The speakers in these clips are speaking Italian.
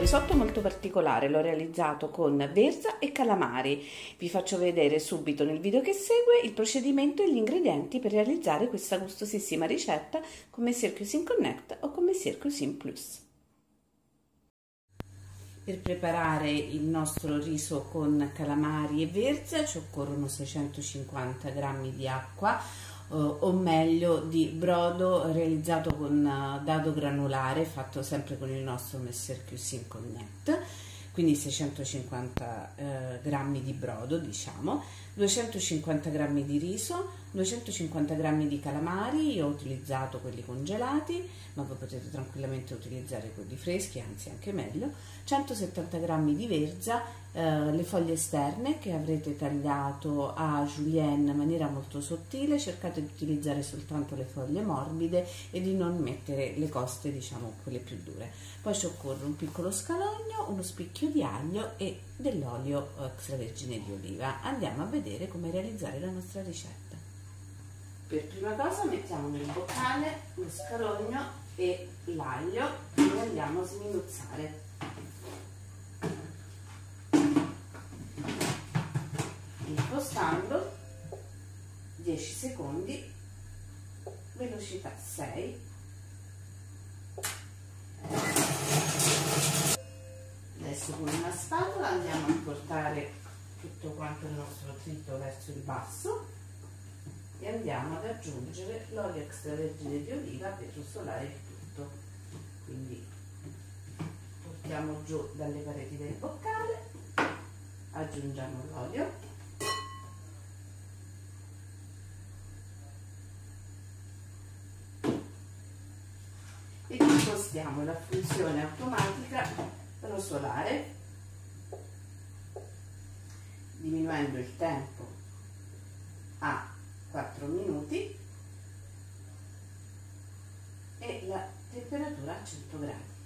risotto molto particolare, l'ho realizzato con verza e calamari. Vi faccio vedere subito nel video che segue il procedimento e gli ingredienti per realizzare questa gustosissima ricetta con Messier Cuisine Connect o con Messier Cuisine Plus. Per preparare il nostro riso con calamari e verza ci occorrono 650 g di acqua, o meglio di brodo realizzato con eh, dado granulare fatto sempre con il nostro Messer Cuisine Connect quindi 650 eh, grammi di brodo diciamo 250 grammi di riso 250 grammi di calamari io ho utilizzato quelli congelati ma voi potete tranquillamente utilizzare quelli freschi anzi anche meglio 170 grammi di verza eh, le foglie esterne che avrete tagliato a julienne in maniera molto sottile cercate di utilizzare soltanto le foglie morbide e di non mettere le coste diciamo quelle più dure. Poi ci occorre un piccolo scalogno uno spicchio di aglio e dell'olio extravergine di oliva. Andiamo a vedere come realizzare la nostra ricetta per prima cosa mettiamo nel boccale lo scalogno e l'aglio e andiamo a sminuzzare. Impostando 10 secondi velocità 6 adesso con una spatola andiamo a portare tutto quanto il nostro trito verso il basso e andiamo ad aggiungere l'olio extravergine di oliva per rosolare il tutto quindi portiamo giù dalle pareti del boccale aggiungiamo l'olio. E impostiamo la funzione automatica rosolare diminuendo il tempo a 4 minuti e la temperatura a 100 gradi.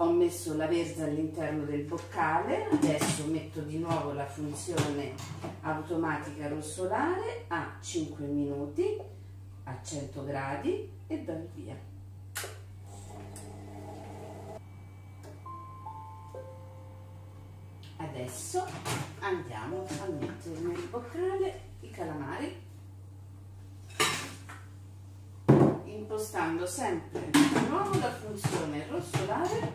Ho messo la verza all'interno del boccale, adesso metto di nuovo la funzione automatica rossolare a 5 minuti a 100 gradi e do il via. Adesso andiamo a mettere nel boccale i calamari impostando sempre di nuovo la funzione rossolare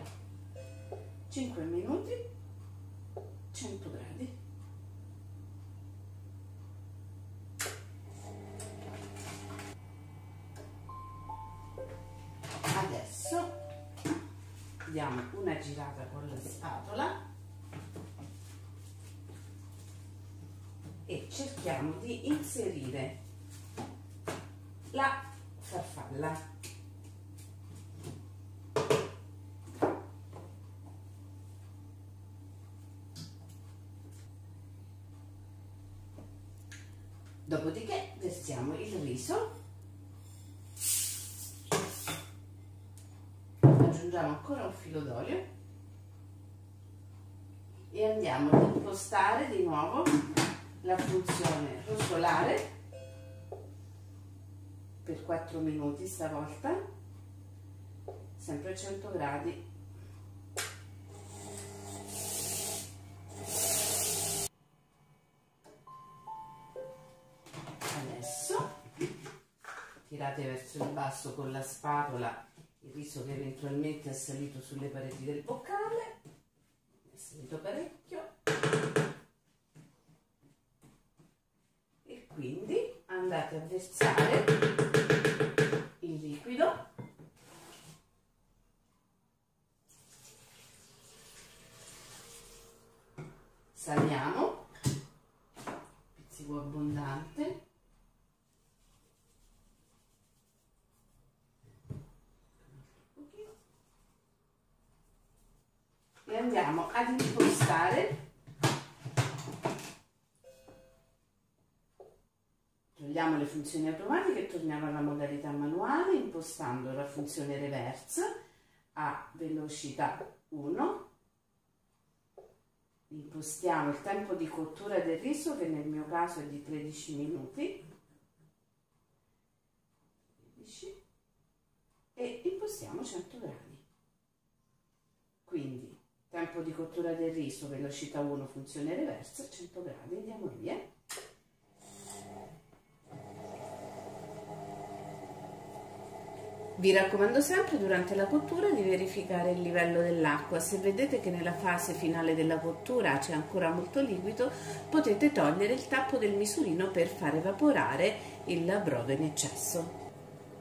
5 minuti 100 gradi. Adesso diamo una girata con la spatola e cerchiamo di inserire la farfalla. Dopodiché versiamo il riso, aggiungiamo ancora un filo d'olio. E andiamo ad impostare di nuovo la funzione rosolare per 4 minuti stavolta, sempre a 100 gradi tirate verso il basso con la spatola il riso che eventualmente è salito sulle pareti del boccale è salito parecchio e quindi andate a versare il liquido. Saliamo. Pizzico abbondante. E andiamo ad impostare togliamo le funzioni automatiche e torniamo alla modalità manuale impostando la funzione reverse a velocità 1 impostiamo il tempo di cottura del riso che nel mio caso è di 13 minuti 13 e impostiamo 100 gradi. Quindi tempo di cottura del riso, velocità 1, funzione reversa, 100 gradi, andiamo via. Vi raccomando sempre durante la cottura di verificare il livello dell'acqua, se vedete che nella fase finale della cottura c'è ancora molto liquido potete togliere il tappo del misurino per far evaporare il brodo in eccesso.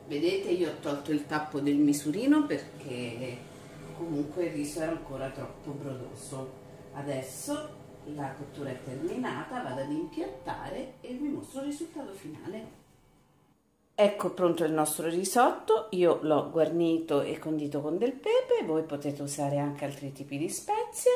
Vedete io ho tolto il tappo del misurino perché comunque il riso era ancora troppo brodoso. Adesso la cottura è terminata, vado ad impiattare e vi mostro il risultato finale. Ecco pronto il nostro risotto, io l'ho guarnito e condito con del pepe, voi potete usare anche altri tipi di spezie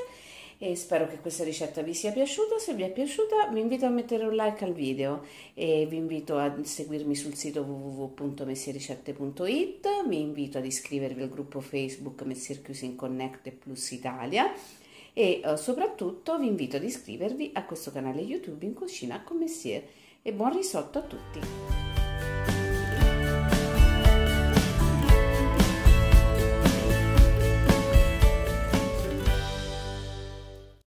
e spero che questa ricetta vi sia piaciuta, se vi è piaciuta vi invito a mettere un like al video e vi invito a seguirmi sul sito www.messiericette.it, vi invito ad iscrivervi al gruppo Facebook Messier Cuisine Connect Plus Italia e eh, soprattutto vi invito ad iscrivervi a questo canale YouTube in cucina con Messier e buon risotto a tutti!